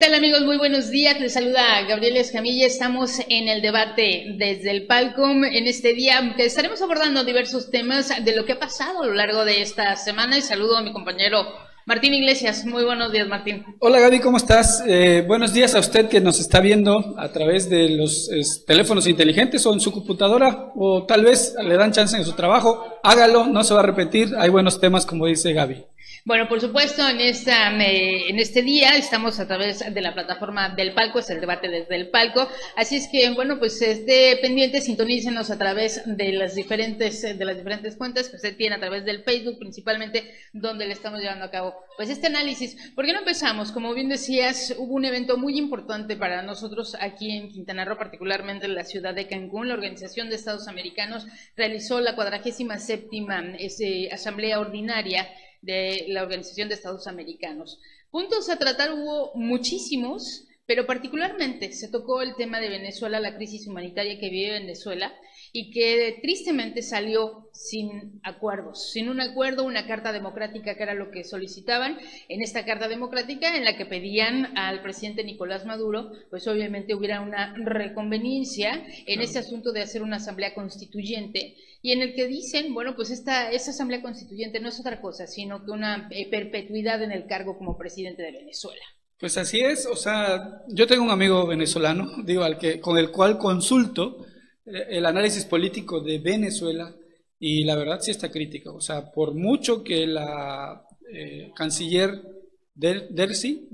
Hola amigos? Muy buenos días. Les saluda Gabriela Escamilla. Estamos en el debate desde el Palcom en este día estaremos abordando diversos temas de lo que ha pasado a lo largo de esta semana y saludo a mi compañero Martín Iglesias. Muy buenos días, Martín. Hola Gaby, ¿cómo estás? Eh, buenos días a usted que nos está viendo a través de los teléfonos inteligentes o en su computadora o tal vez le dan chance en su trabajo. Hágalo, no se va a repetir. Hay buenos temas como dice Gaby. Bueno, por supuesto, en, esta, en este día estamos a través de la plataforma del palco, es el debate desde el palco, así es que, bueno, pues esté pendiente, sintonícenos a través de las diferentes, de las diferentes cuentas que usted tiene a través del Facebook, principalmente, donde le estamos llevando a cabo, pues este análisis. ¿Por qué no empezamos? Como bien decías, hubo un evento muy importante para nosotros aquí en Quintana Roo, particularmente en la ciudad de Cancún, la Organización de Estados Americanos realizó la cuadragésima séptima este, asamblea ordinaria de la Organización de Estados Americanos. Puntos a tratar hubo muchísimos, pero particularmente se tocó el tema de Venezuela, la crisis humanitaria que vive Venezuela y que tristemente salió sin acuerdos, sin un acuerdo, una carta democrática que era lo que solicitaban. En esta carta democrática en la que pedían al presidente Nicolás Maduro, pues obviamente hubiera una reconveniencia en ese asunto de hacer una asamblea constituyente y en el que dicen, bueno, pues esta, esa asamblea constituyente no es otra cosa, sino que una eh, perpetuidad en el cargo como presidente de Venezuela. Pues así es, o sea, yo tengo un amigo venezolano, digo, al que, con el cual consulto el análisis político de Venezuela y la verdad sí está crítica, o sea, por mucho que la eh, canciller Del, Delcy,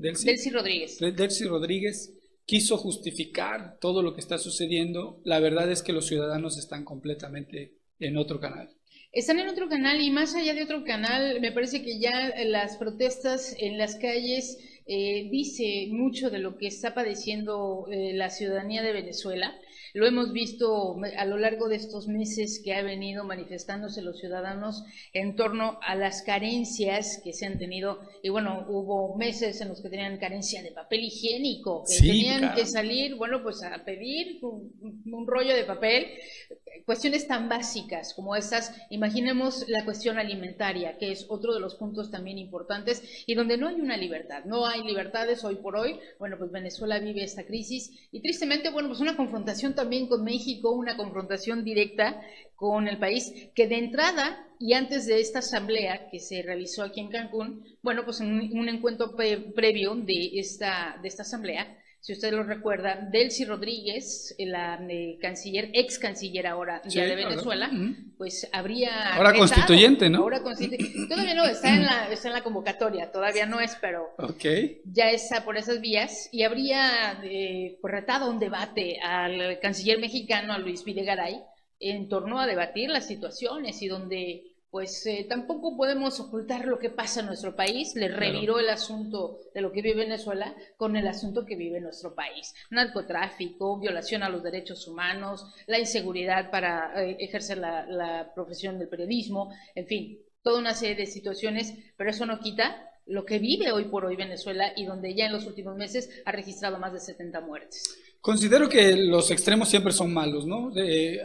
Rodríguez. Delcy Rodríguez quiso justificar todo lo que está sucediendo, la verdad es que los ciudadanos están completamente en otro canal. Están en otro canal y más allá de otro canal, me parece que ya las protestas en las calles eh, dice mucho de lo que está padeciendo eh, la ciudadanía de Venezuela. Lo hemos visto a lo largo de estos meses que ha venido manifestándose los ciudadanos en torno a las carencias que se han tenido. Y bueno, hubo meses en los que tenían carencia de papel higiénico, que tenían que salir, bueno, pues a pedir un rollo de papel cuestiones tan básicas como estas, imaginemos la cuestión alimentaria, que es otro de los puntos también importantes y donde no hay una libertad, no hay libertades hoy por hoy. Bueno, pues Venezuela vive esta crisis y tristemente, bueno, pues una confrontación también con México, una confrontación directa con el país, que de entrada y antes de esta asamblea que se realizó aquí en Cancún, bueno, pues en un, encuentro previo de esta, de esta asamblea, si usted lo recuerda, Delcy Rodríguez, la eh, canciller, ex canciller ahora ya de Venezuela, pues habría... Ahora constituyente, ¿no? Ahora constituyente. Todavía no, está en, la, está en la convocatoria, todavía no es, pero okay. ya está por esas vías y habría eh, retado un debate al canciller mexicano, a Luis Videgaray, en torno a debatir las situaciones y donde pues eh, tampoco podemos ocultar lo que pasa en nuestro país. Le reviró el asunto de lo que vive Venezuela con el asunto que vive nuestro país. Narcotráfico, violación a los derechos humanos, la inseguridad para eh, ejercer la, la profesión del periodismo, en fin, toda una serie de situaciones, pero eso no quita lo que vive hoy por hoy Venezuela y donde ya en los últimos meses ha registrado más de 70 muertes. Considero que los extremos siempre son malos, ¿no?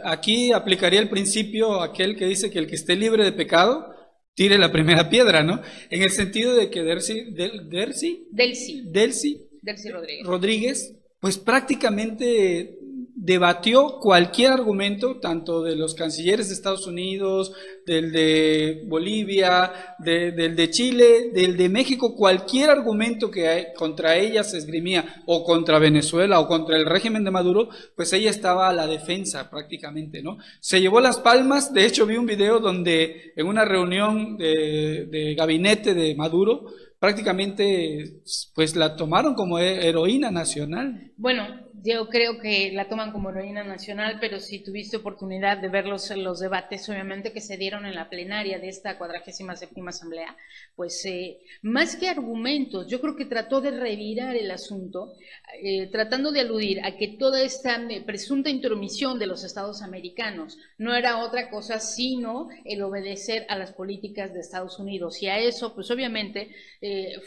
aquí aplicaría el principio aquel que dice que el que esté libre de pecado tire la primera piedra, ¿no? En el sentido de que Dercy, Del, Dercy, Delcy, Delcy, Rodríguez. Rodríguez, pues prácticamente debatió cualquier argumento, tanto de los cancilleres de Estados Unidos, del de Bolivia, del de Chile, del de México, cualquier argumento que contra ella se esgrimía, o contra Venezuela, o contra el régimen de Maduro, pues ella estaba a la defensa prácticamente, ¿no? Se llevó las palmas, de hecho vi un video donde en una reunión de, de gabinete de Maduro, prácticamente pues la tomaron como heroína nacional. Bueno, yo creo que la toman como heroína nacional, pero si tuviste oportunidad de ver los, los debates, obviamente, que se dieron en la plenaria de esta cuadragésima séptima asamblea, pues eh, más que argumentos, yo creo que trató de revirar el asunto, eh, tratando de aludir a que toda esta eh, presunta intromisión de los estados americanos no era otra cosa sino el obedecer a las políticas de Estados Unidos. Y a eso, pues obviamente,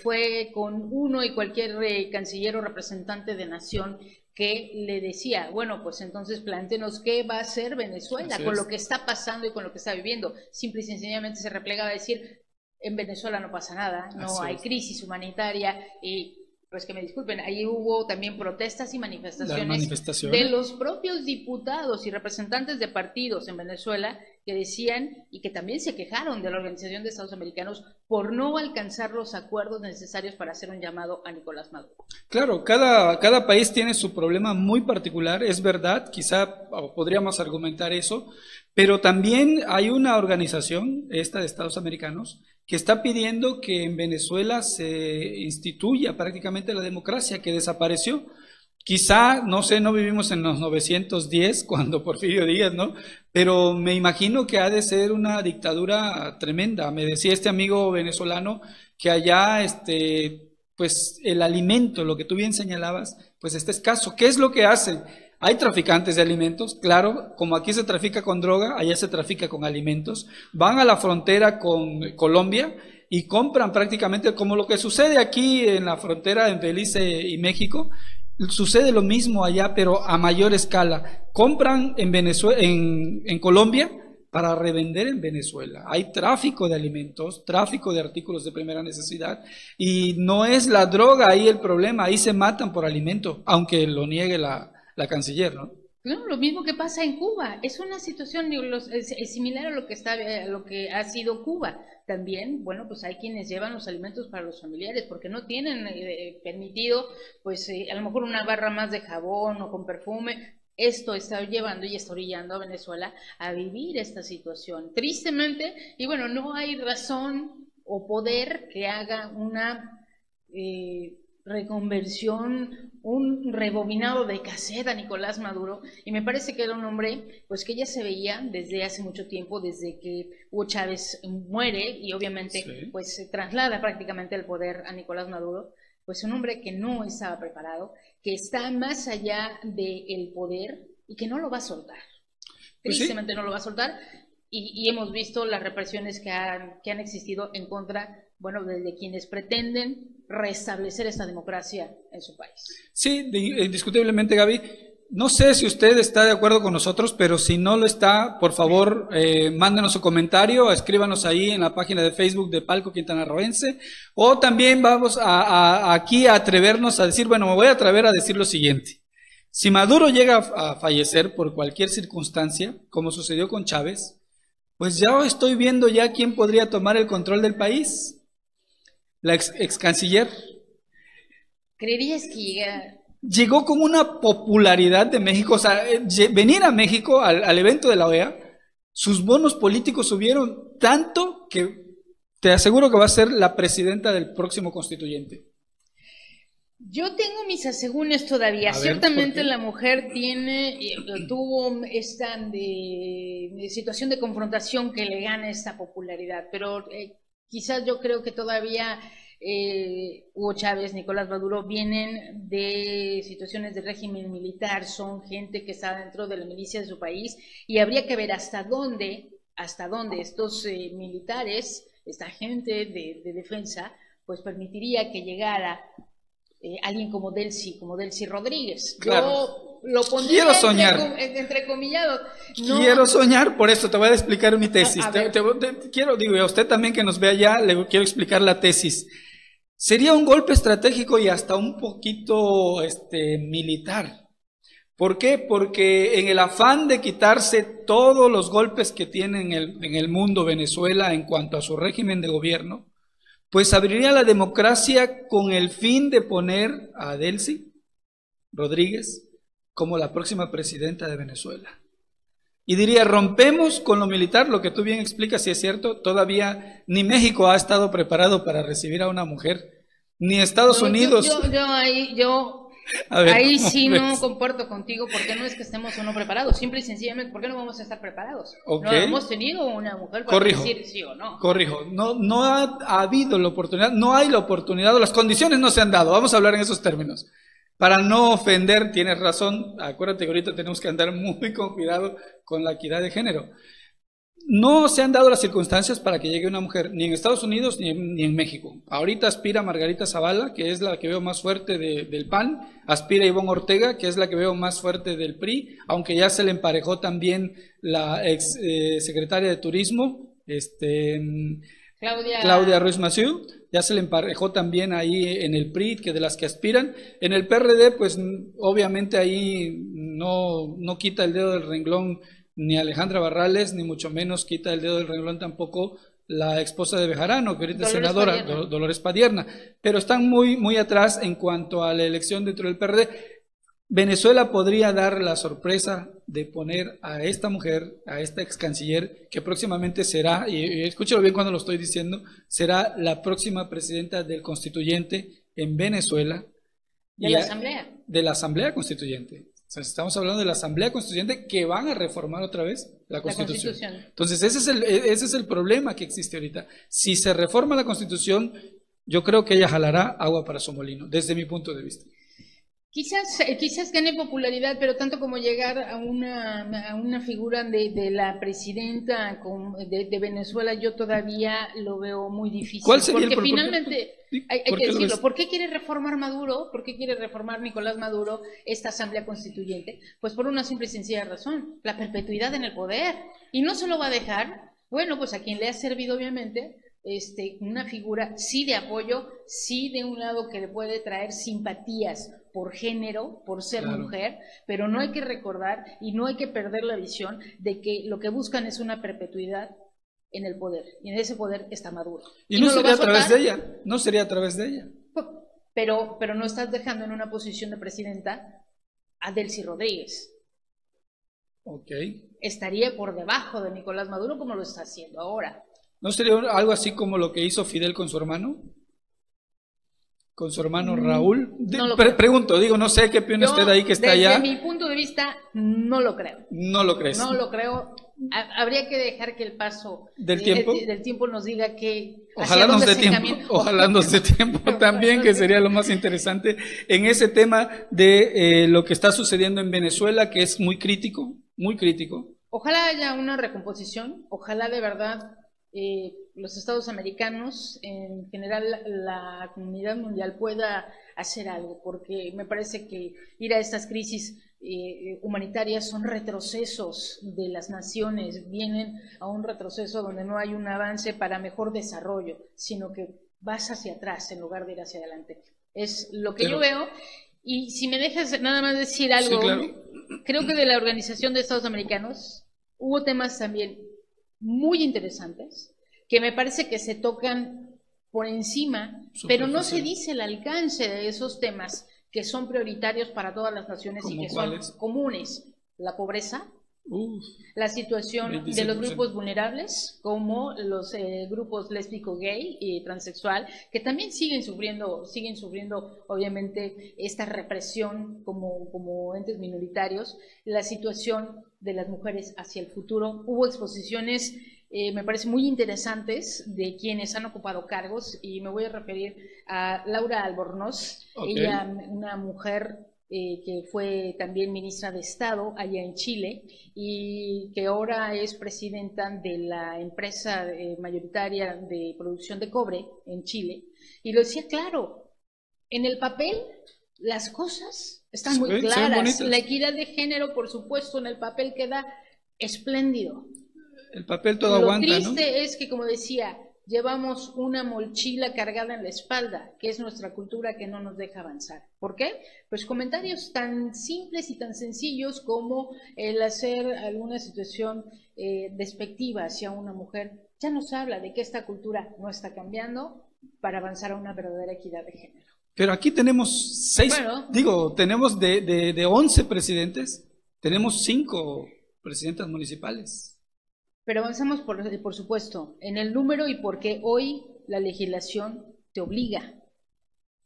fue con uno y cualquier canciller o representante de nación que le decía, bueno, pues entonces plantenos qué va a hacer Venezuela con lo que está pasando y con lo que está viviendo. Simple y sencillamente se replegaba a decir, en Venezuela no pasa nada, no hay crisis humanitaria y pues que me disculpen, ahí hubo también protestas y manifestaciones, de los propios diputados y representantes de partidos en Venezuela que decían y que también se quejaron de la Organización de Estados Americanos por no alcanzar los acuerdos necesarios para hacer un llamado a Nicolás Maduro. Claro, cada, cada país tiene su problema muy particular, es verdad, quizá podríamos argumentar eso, pero también hay una organización, esta de Estados Americanos, que está pidiendo que en Venezuela se instituya prácticamente la democracia que desapareció. Quizá, no sé, no vivimos en los 910 cuando Porfirio Díaz, ¿no? Pero me imagino que ha de ser una dictadura tremenda. Me decía este amigo venezolano que allá, este, pues el alimento, lo que tú bien señalabas, pues está escaso. ¿Qué es lo que hacen? Hay traficantes de alimentos, claro, como aquí se trafica con droga, allá se trafica con alimentos. Van a la frontera con Colombia y compran prácticamente como lo que sucede aquí en la frontera en Belice y México. Sucede lo mismo allá, pero a mayor escala. Compran en, Venezuela, en, Colombia para revender en Venezuela. Hay tráfico de alimentos, tráfico de artículos de primera necesidad y no es la droga ahí el problema, ahí se matan por alimento, aunque lo niegue la, la canciller, ¿no? Claro, lo mismo que pasa en Cuba. Es una situación similar a lo que está, a lo que ha sido Cuba. También, bueno, pues hay quienes llevan los alimentos para los familiares porque no tienen eh, permitido, pues eh, a lo mejor una barra más de jabón o con perfume. Esto está llevando y está orillando a Venezuela a vivir esta situación. Tristemente, y bueno, no hay razón o poder que haga una eh, reconversión, un rebobinado de cassette a Nicolás Maduro, y me parece que era un hombre pues que ya se veía desde hace mucho tiempo, desde que Hugo Chávez muere y obviamente pues se traslada prácticamente el poder a Nicolás Maduro, pues un hombre que no estaba preparado, que está más allá del poder y que no lo va a soltar. Pues Tristemente no lo va a soltar, y, hemos visto las represiones que han, que han existido en contra, bueno, de quienes pretenden restablecer esta democracia en su país. Sí, indiscutiblemente, Gaby. No sé si usted está de acuerdo con nosotros, pero si no lo está, por favor, eh, mándenos su comentario, escríbanos ahí en la página de Facebook de Palco Quintana Roense, o también vamos a, aquí a atrevernos a decir, bueno, me voy a atrever a decir lo siguiente. Si Maduro llega a fallecer por cualquier circunstancia, como sucedió con Chávez, pues ya estoy viendo ya quién podría tomar el control del país la ex, canciller. ¿Creerías que Llegó con una popularidad de México, o sea, eh, venir a México al, evento de la OEA, sus bonos políticos subieron tanto que te aseguro que va a ser la presidenta del próximo constituyente. Yo tengo mis asegúnes todavía. Ciertamente la mujer tiene, tuvo esta de, situación de confrontación que le gana esta popularidad, pero eh, quizás yo creo que todavía eh, Hugo Chávez, Nicolás Maduro vienen de situaciones de régimen militar, son gente que está dentro de la milicia de su país y habría que ver hasta dónde, hasta dónde estos eh, militares, esta gente de, defensa, pues permitiría que llegara eh, alguien como Delcy, como Delcy Rodríguez. Claro lo pondría Quiero soñar. Entre, comillados. Quiero soñar, por eso te voy a explicar mi tesis. quiero, digo, a usted también que nos vea ya, le quiero explicar la tesis. Sería un golpe estratégico y hasta un poquito este, militar. ¿Por qué? Porque en el afán de quitarse todos los golpes que tiene en el, en el mundo Venezuela en cuanto a su régimen de gobierno, pues abriría la democracia con el fin de poner a Delcy Rodríguez como la próxima presidenta de Venezuela. Y diría, rompemos con lo militar, lo que tú bien explicas, si es cierto, todavía ni México ha estado preparado para recibir a una mujer, ni Estados Unidos. Yo, ahí, yo, ahí sí no comporto contigo, porque no es que estemos o no preparados, simple y sencillamente, ¿por qué no vamos a estar preparados? No hemos tenido una mujer para decir sí o no. Corrijo, no, no ha, ha habido la oportunidad, no hay la oportunidad, las condiciones no se han dado, vamos a hablar en esos términos. Para no ofender, tienes razón, acuérdate que ahorita tenemos que andar muy con cuidado con la equidad de género. No se han dado las circunstancias para que llegue una mujer, ni en Estados Unidos ni en, México. Ahorita aspira Margarita Zavala, que es la que veo más fuerte del PAN, aspira Ivonne Ortega, que es la que veo más fuerte del PRI, aunque ya se le emparejó también la ex eh, secretaria de Turismo, este, Claudia, Ruiz Massieu, ya se le emparejó también ahí en el PRI, que de las que aspiran. En el PRD, pues obviamente ahí no, no quita el dedo del renglón ni Alejandra Barrales, ni mucho menos quita el dedo del renglón tampoco la esposa de Bejarano, que ahorita es senadora, Dolores Padierna, pero están muy, muy atrás en cuanto a la elección dentro del PRD. Venezuela podría dar la sorpresa de poner a esta mujer, a esta ex canciller, que próximamente será, y, escúchalo bien cuando lo estoy diciendo, será la próxima presidenta del constituyente en Venezuela. De la Asamblea. De la Asamblea Constituyente. Estamos hablando de la Asamblea Constituyente que van a reformar otra vez la Constitución. la Constitución. Entonces, ese es, el, e, ese es el problema que existe ahorita. Si se reforma la Constitución, yo creo que ella jalará agua para su molino, desde mi punto de vista. Quizás, eh, quizás gane popularidad, pero tanto como llegar a una, a una figura de, de la presidenta de, Venezuela, yo todavía lo veo muy difícil. ¿Cuál sería porque el, finalmente, hay, que decirlo, ¿por qué quiere reformar Maduro? ¿Por qué quiere reformar Nicolás Maduro esta asamblea constituyente? Pues por una simple y sencilla razón, la perpetuidad en el poder. Y no se lo va a dejar, bueno, pues a quien le ha servido obviamente, este, una figura sí de apoyo, sí de un lado que le puede traer simpatías por género, por ser mujer, pero no hay que recordar y no hay que perder la visión de que lo que buscan es una perpetuidad en el poder. Y en ese poder está Maduro. Y, no, sería a, través de ella, no sería a través de ella. Pero, pero no estás dejando en una posición de presidenta a Delcy Rodríguez. Ok. Estaría por debajo de Nicolás Maduro como lo está haciendo ahora. ¿No sería algo así como lo que hizo Fidel con su hermano? con su hermano mm, Raúl. pregunto, digo, no sé qué opina usted ahí que está allá. Desde mi punto de vista, no lo creo. No lo crees. No lo creo. Habría que dejar que el paso del tiempo, del tiempo nos diga que ojalá nos dé tiempo, ojalá nos dé tiempo también, que sería lo más interesante en ese tema de eh, lo que está sucediendo en Venezuela, que es muy crítico, muy crítico. Ojalá haya una recomposición, ojalá de verdad eh, los estados americanos, en general la comunidad mundial pueda hacer algo, porque me parece que ir a estas crisis eh, humanitarias son retrocesos de las naciones, vienen a un retroceso donde no hay un avance para mejor desarrollo, sino que vas hacia atrás en lugar de ir hacia adelante. Es lo que yo veo. Y si me dejas nada más decir algo, creo que de la Organización de Estados Americanos hubo temas también muy interesantes, que me parece que se tocan por encima, pero no se dice el alcance de esos temas que son prioritarios para todas las naciones y que son comunes. La pobreza, la situación de los grupos vulnerables, como los eh, grupos lésbico, gay y transexual, que también siguen sufriendo, siguen sufriendo obviamente esta represión como, como entes minoritarios, la situación de las mujeres hacia el futuro. Hubo exposiciones, eh, me parece muy interesantes, de quienes han ocupado cargos, y me voy a referir a Laura Albornoz, ella, una mujer eh, que fue también ministra de Estado allá en Chile y que ahora es presidenta de la empresa eh, mayoritaria de producción de cobre en Chile. Y lo decía claro, en el papel las cosas están muy claras. La equidad de género, por supuesto, en el papel queda espléndido. El papel todo aguanta. Lo triste es que, como decía, llevamos una mochila cargada en la espalda, que es nuestra cultura que no nos deja avanzar. ¿Por qué? Pues comentarios tan simples y tan sencillos como el hacer alguna situación eh, despectiva hacia una mujer, ya nos habla de que esta cultura no está cambiando para avanzar a una verdadera equidad de género. Pero aquí tenemos seis, digo, tenemos de, de, de 11 presidentes, tenemos cinco presidentas municipales. Pero avanzamos, por, por supuesto, en el número y porque hoy la legislación te obliga.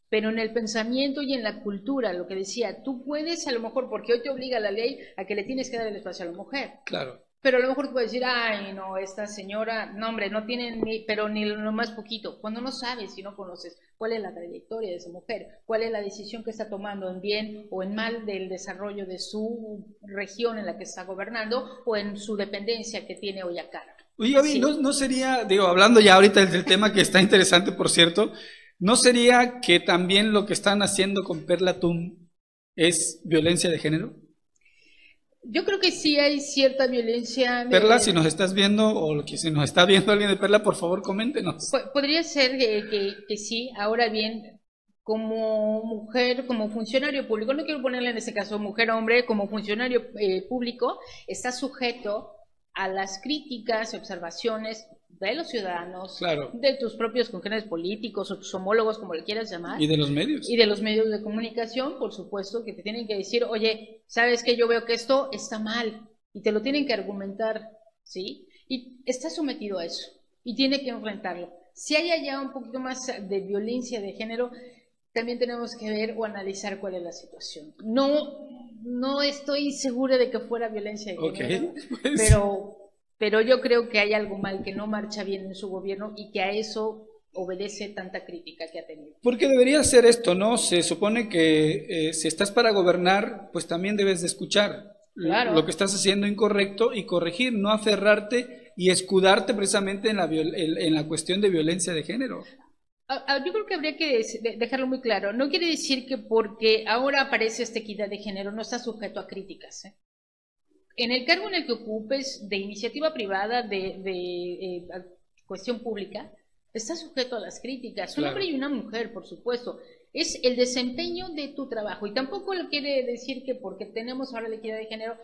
Pero en el pensamiento y en la cultura, lo que decía, tú puedes, a lo mejor, porque hoy te obliga la ley a que le tienes que dar el espacio a la mujer. Claro. Pero a lo mejor puedes decir, ay, no, esta señora, no, hombre, no tiene ni, pero ni lo más poquito. Cuando no sabes y no conoces cuál es la trayectoria de esa mujer, cuál es la decisión que está tomando en bien o en mal del desarrollo de su región en la que está gobernando o en su dependencia que tiene hoy a cargo. Oye, no, no sería, digo, hablando ya ahorita del tema que está interesante, por cierto, ¿no sería que también lo que están haciendo con Perla Tum es violencia de género? Yo creo que sí hay cierta violencia. Perla, si nos estás viendo o si nos está viendo alguien de Perla, por favor, coméntenos. Podría ser que, que, sí. Ahora bien, como mujer, como funcionario público, no quiero ponerle en este caso mujer o hombre, como funcionario eh, público, está sujeto a las críticas y observaciones de los ciudadanos, de tus propios congéneres políticos o tus homólogos, como le quieras llamar. Y de los medios. Y de los medios de comunicación, por supuesto, que te tienen que decir, oye, ¿sabes que Yo veo que esto está mal. Y te lo tienen que argumentar, ¿sí? Y está sometido a eso. Y tiene que enfrentarlo. Si hay allá un poquito más de violencia de género, también tenemos que ver o analizar cuál es la situación. No, no estoy segura de que fuera violencia de género, pues. pero pero yo creo que hay algo mal que no marcha bien en su gobierno y que a eso obedece tanta crítica que ha tenido. Porque debería ser esto, ¿no? Se supone que eh, si estás para gobernar, pues también debes de escuchar lo que estás haciendo incorrecto y corregir, no aferrarte y escudarte precisamente en la, en la cuestión de violencia de género. Yo creo que habría que dejarlo muy claro. No quiere decir que porque ahora aparece esta equidad de género no está sujeto a críticas. ¿eh? En el cargo en el que ocupes de iniciativa privada, de, eh, cuestión pública, está sujeto a las críticas. Un hombre y una mujer, por supuesto. Es el desempeño de tu trabajo. Y tampoco lo quiere decir que porque tenemos ahora la equidad de género,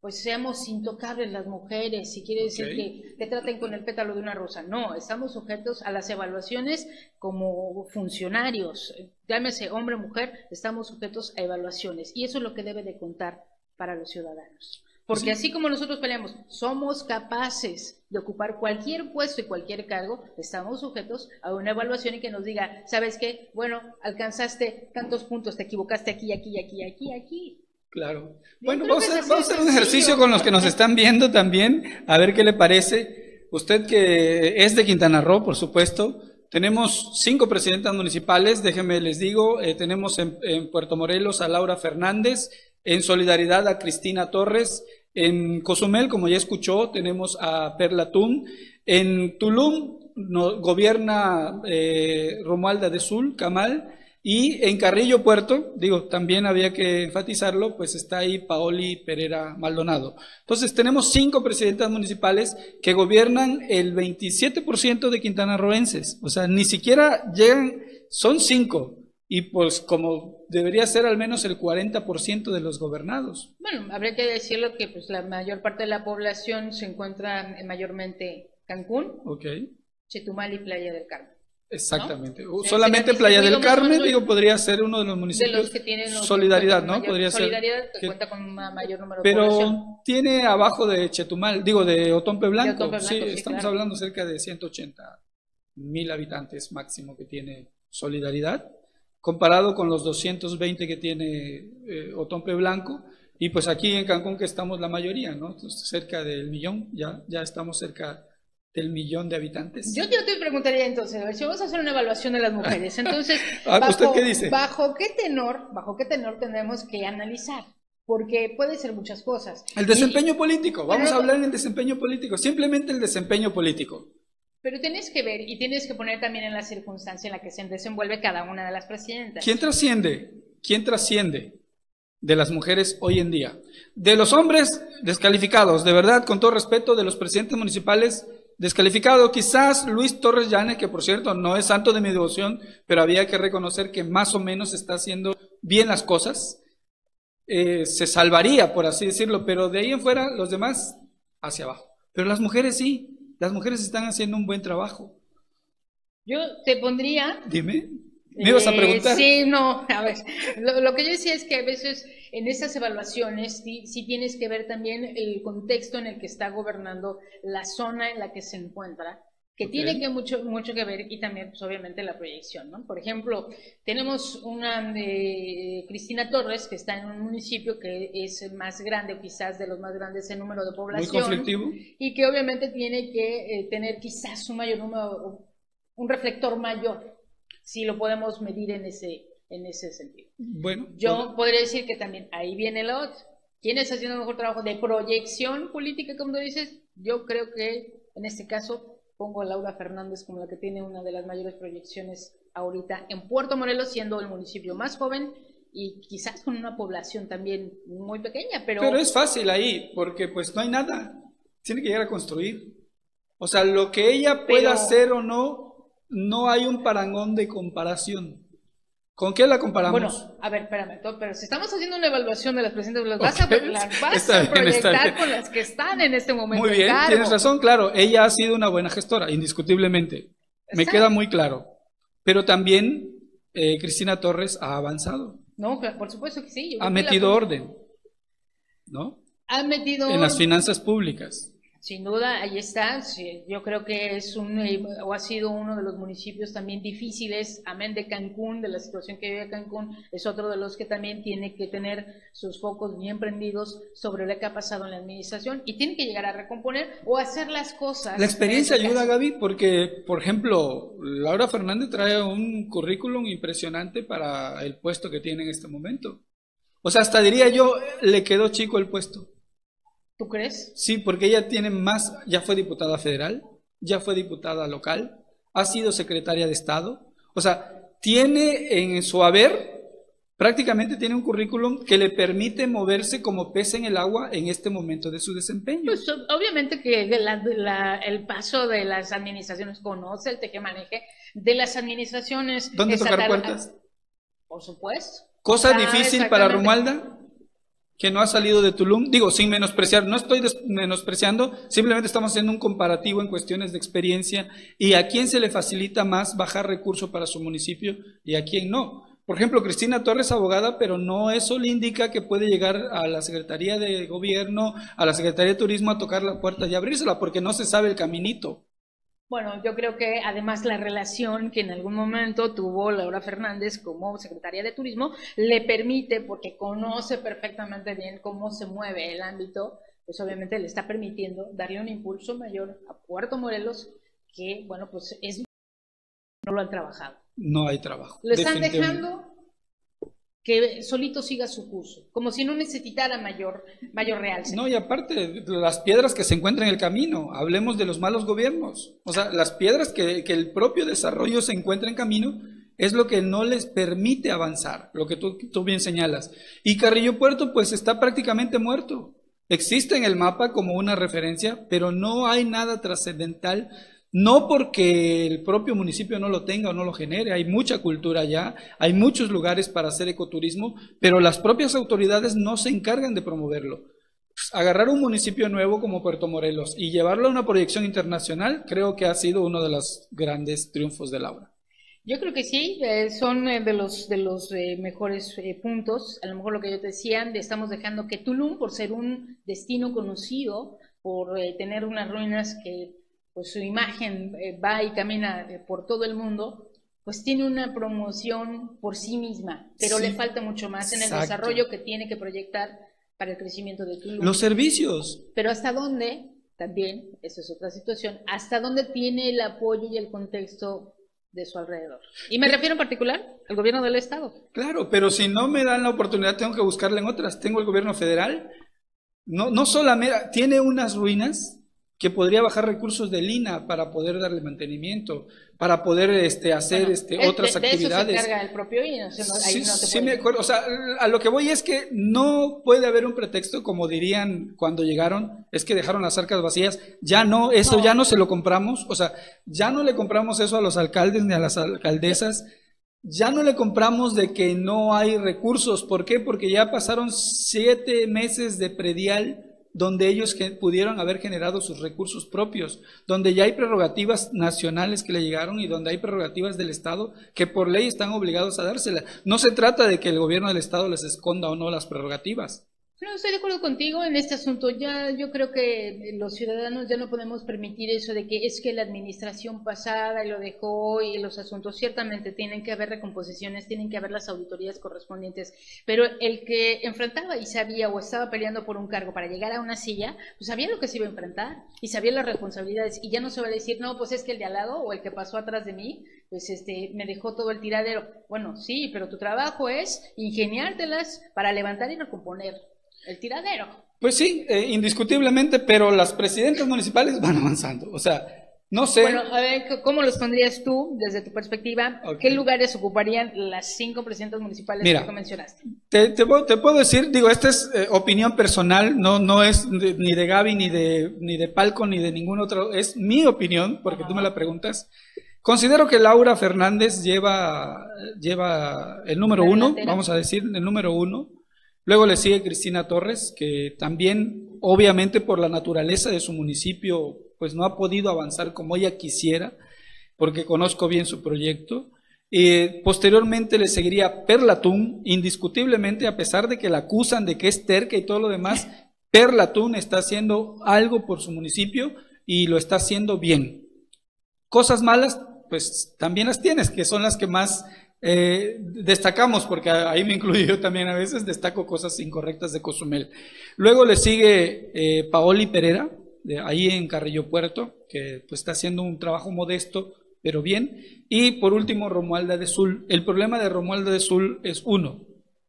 pues seamos intocables las mujeres, si quiere decir que te traten con el pétalo de una rosa. No, estamos sujetos a las evaluaciones como funcionarios. Llámese hombre o mujer, estamos sujetos a evaluaciones. Y eso es lo que debe de contar para los ciudadanos. Porque así como nosotros peleamos, somos capaces de ocupar cualquier puesto y cualquier cargo, estamos sujetos a una evaluación y que nos diga, ¿sabes qué? Bueno, alcanzaste tantos puntos, te equivocaste aquí, aquí, aquí, aquí, aquí. Claro. bueno, vamos a, hacer un ejercicio con los que nos están viendo también, a ver qué le parece. Usted que es de Quintana Roo, por supuesto, tenemos cinco presidentas municipales, déjenme les digo, eh, tenemos en, en Puerto Morelos a Laura Fernández, en solidaridad a Cristina Torres, en Cozumel, como ya escuchó, tenemos a Perla Tum. En Tulum gobierna eh, Romualda de Sul, Camal. Y en Carrillo Puerto, digo, también había que enfatizarlo, pues está ahí Paoli Pereira Maldonado. Entonces tenemos cinco presidentas municipales que gobiernan el 27% de quintanarroenses. O sea, ni siquiera llegan, son cinco. Y pues como debería ser al menos el 40% de los gobernados. Bueno, habría que decirlo que pues la mayor parte de la población se encuentra mayormente Cancún, Chetumal y Playa del Carmen. Exactamente. Solamente Playa del Carmen, digo, podría ser uno de los municipios. De los que tienen Solidaridad, ¿no? podría solidaridad que cuenta con un mayor número de Pero tiene abajo de Chetumal, digo, de Otompe Blanco. sí, estamos hablando cerca de 180 mil habitantes máximo que tiene Solidaridad comparado con los 220 que tiene eh, Otompe Blanco. Y pues aquí en Cancún que estamos la mayoría, ¿no? cerca del millón, ya, ya estamos cerca del millón de habitantes. Yo, te preguntaría entonces, a ver, si vamos a hacer una evaluación de las mujeres, entonces, ah, bajo, qué dice? ¿bajo qué tenor, bajo qué tenor tenemos que analizar? Porque puede ser muchas cosas. El desempeño político, vamos a hablar del desempeño político, simplemente el desempeño político. Pero tienes que ver y tienes que poner también en la circunstancia en la que se desenvuelve cada una de las presidentas. ¿Quién trasciende? ¿Quién trasciende de las mujeres hoy en día? De los hombres descalificados, de verdad, con todo respeto, de los presidentes municipales descalificados. Quizás Luis Torres Llane, que por cierto no es santo de mi devoción, pero había que reconocer que más o menos está haciendo bien las cosas. Eh, se salvaría, por así decirlo, pero de ahí en fuera los demás hacia abajo. Pero las mujeres sí, las mujeres están haciendo un buen trabajo. Yo te pondría... Dime. ¿Me ibas a eh, preguntar? sí, no, a ver, lo, que yo decía es que a veces en estas evaluaciones sí, tienes que ver también el contexto en el que está gobernando la zona en la que se encuentra que tiene que mucho, mucho que ver y también, pues, obviamente, la proyección, ¿no? Por ejemplo, tenemos una de Cristina Torres, que está en un municipio que es más grande, o quizás de los más grandes en número de población. Y que obviamente tiene que eh, tener quizás un mayor número, un reflector mayor, si lo podemos medir en ese, en ese sentido. Bueno. Yo podría decir que también ahí viene el otro. ¿Quién está haciendo el mejor trabajo de proyección política, como tú dices? Yo creo que en este caso pongo a Laura Fernández como la que tiene una de las mayores proyecciones ahorita en Puerto Morelos, siendo el municipio más joven y quizás con una población también muy pequeña, pero... Pero es fácil ahí, porque pues no hay nada, tiene que llegar a construir. O sea, lo que ella pueda hacer o no, no hay un parangón de comparación. ¿Con qué la comparamos? Bueno, a ver, espérame, pero si estamos haciendo una evaluación de las presidentes, las vas, a, proyectar con las que están en este momento. Muy bien, tienes razón, claro, ella ha sido una buena gestora, indiscutiblemente. Me queda muy claro. Pero también eh, Cristina Torres ha avanzado. No, por supuesto que sí. ha metido orden, ¿no? Ha metido... En las finanzas públicas. Sin duda, ahí está. Yo creo que es un, eh, o ha sido uno de los municipios también difíciles, amén de Cancún, de la situación que vive Cancún, es otro de los que también tiene que tener sus focos bien prendidos sobre lo que ha pasado en la administración y tiene que llegar a recomponer o hacer las cosas. La experiencia ayuda, Gaby, porque, por ejemplo, Laura Fernández trae un currículum impresionante para el puesto que tiene en este momento. O sea, hasta diría yo, le quedó chico el puesto. ¿Tú crees? Sí, porque ella tiene más, ya fue diputada federal, ya fue diputada local, ha sido secretaria de Estado, o sea, tiene en su haber, prácticamente tiene un currículum que le permite moverse como pez en el agua en este momento de su desempeño. Pues obviamente que el paso de las administraciones conoce el teje-maneje de las administraciones. ¿Dónde tocar puertas? Por supuesto. ¿Cosa difícil para Romualda? Que no ha salido de Tulum, digo, sin menospreciar, no estoy menospreciando, simplemente estamos haciendo un comparativo en cuestiones de experiencia y a quién se le facilita más bajar recursos para su municipio y a quién no. Por ejemplo, Cristina Torres, abogada, pero no eso le indica que puede llegar a la Secretaría de Gobierno, a la Secretaría de Turismo a tocar la puerta y abrírsela, porque no se sabe el caminito. Bueno, yo creo que además la relación que en algún momento tuvo Laura Fernández como secretaria de Turismo le permite, porque conoce perfectamente bien cómo se mueve el ámbito, pues obviamente le está permitiendo darle un impulso mayor a Puerto Morelos, que, bueno, pues es... no lo han trabajado. No hay trabajo. Lo están dejando que solito siga su curso, como si no necesitara mayor, mayor realce. No, y aparte, las piedras que se encuentran en el camino, hablemos de los malos gobiernos, o sea, las piedras que, que el propio desarrollo se encuentra en camino es lo que no les permite avanzar, lo que tú, tú bien señalas. Y Carrillo Puerto, pues está prácticamente muerto. Existe en el mapa como una referencia, pero no hay nada trascendental no porque el propio municipio no lo tenga o no lo genere, hay mucha cultura allá, hay muchos lugares para hacer ecoturismo, pero las propias autoridades no se encargan de promoverlo. Pues, agarrar un municipio nuevo como Puerto Morelos y llevarlo a una proyección internacional creo que ha sido uno de los grandes triunfos de Laura. Yo creo que sí, eh, son eh, de los, de los eh, mejores puntos. A lo mejor lo que yo te decía, estamos dejando que Tulum, por ser un destino conocido, por tener unas ruinas que pues su imagen eh, va y camina eh, por todo el mundo, pues tiene una promoción por sí misma, pero le falta mucho más en el desarrollo que tiene que proyectar para el crecimiento de Tulum. Los servicios. Pero hasta dónde, también, esa es otra situación, hasta dónde tiene el apoyo y el contexto de su alrededor. Y me refiero en particular al gobierno del Estado. Claro, pero si no me dan la oportunidad, tengo que buscarla en otras. Tengo el gobierno federal, no, no solamente, tiene unas ruinas que podría bajar recursos de Lina para poder darle mantenimiento, para poder este, hacer este, otras actividades. Eso se encarga el propio INA, sí, sí me acuerdo. O sea, a lo que voy es que no puede haber un pretexto, como dirían cuando llegaron, es que dejaron las arcas vacías. Ya no, eso ya no se lo compramos. O sea, ya no le compramos eso a los alcaldes ni a las alcaldesas. Ya no le compramos de que no hay recursos. ¿Por qué? Porque ya pasaron siete meses de predial donde ellos pudieron haber generado sus recursos propios, donde ya hay prerrogativas nacionales que le llegaron y donde hay prerrogativas del Estado que por ley están obligados a dársela. No se trata de que el gobierno del Estado les esconda o no las prerrogativas. No, estoy de acuerdo contigo en este asunto. Ya yo creo que los ciudadanos ya no podemos permitir eso de que es que la administración pasada lo dejó y los asuntos ciertamente tienen que haber recomposiciones, tienen que haber las auditorías correspondientes, pero el que enfrentaba y sabía o estaba peleando por un cargo para llegar a una silla, pues sabía lo que se iba a enfrentar y sabía las responsabilidades y ya no se va a decir, no, pues es que el de al lado o el que pasó atrás de mí, pues este me dejó todo el tiradero. Bueno, sí, pero tu trabajo es ingeniártelas para levantar y recomponer el tiradero. Pues sí, eh, indiscutiblemente, pero las presidentas municipales van avanzando. O sea, No sé. Bueno, a ver, ¿cómo los pondrías tú desde tu perspectiva? ¿Qué lugares ocuparían las cinco presidentas municipales que tú mencionaste? Te, te, puedo decir, digo, esta es eh, opinión personal, no, no es ni de Gaby, ni de, ni de Palco, ni de ningún otro, es mi opinión, porque tú me la preguntas. Considero que Laura Fernández lleva, lleva el número uno, vamos a decir, el número uno. Luego le sigue Cristina Torres, que también, obviamente por la naturaleza de su municipio, pues no ha podido avanzar como ella quisiera, porque conozco bien su proyecto. y posteriormente le seguiría Perlatún, indiscutiblemente, a pesar de que la acusan de que es terca y todo lo demás, Perlatún está haciendo algo por su municipio y lo está haciendo bien. Cosas malas, pues también las tienes, que son las que más eh, destacamos, porque ahí me incluyo yo también a veces, destaco cosas incorrectas de Cozumel. Luego le sigue eh, Paoli Pereira, de ahí en Carrillo Puerto, que pues, está haciendo un trabajo modesto, pero bien. Y por último, Romualda de Sul. El problema de Romualda de Sul es uno,